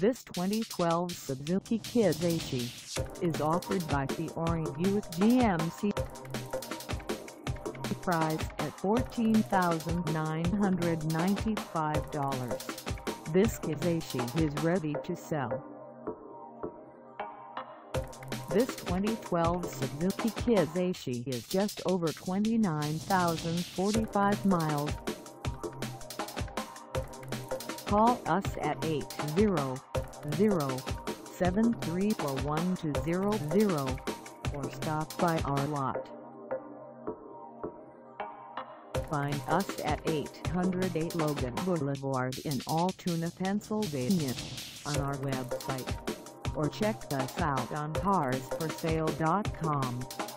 This 2012 Suzuki Kizashi is offered by Fiore Buick GMC. Price at $14,995. This Kizashi is ready to sell. This 2012 Suzuki Kizashi is just over 29,045 miles. Call us at 800-734-1200 or stop by our lot. Find us at 808 Logan Boulevard in Altoona, Pennsylvania on our website or check us out on carsforsale.com.